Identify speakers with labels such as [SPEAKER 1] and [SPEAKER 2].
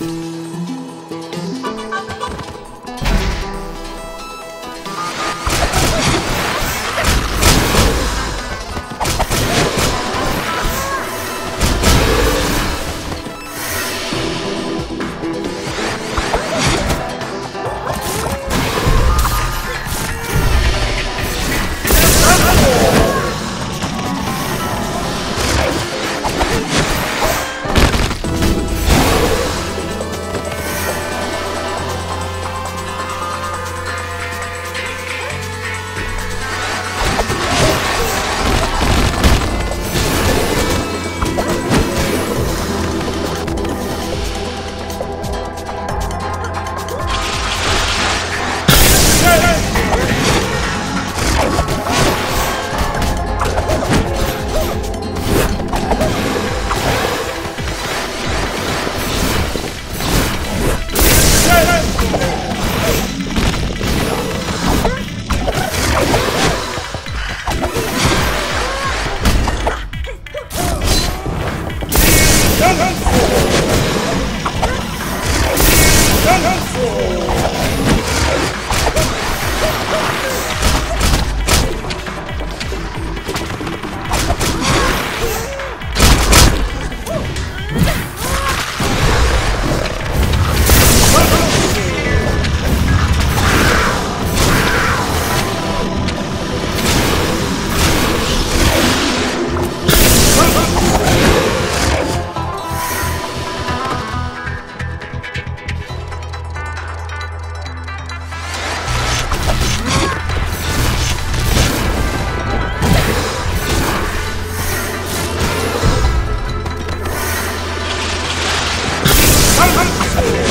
[SPEAKER 1] Thank you. Hey, hey. はい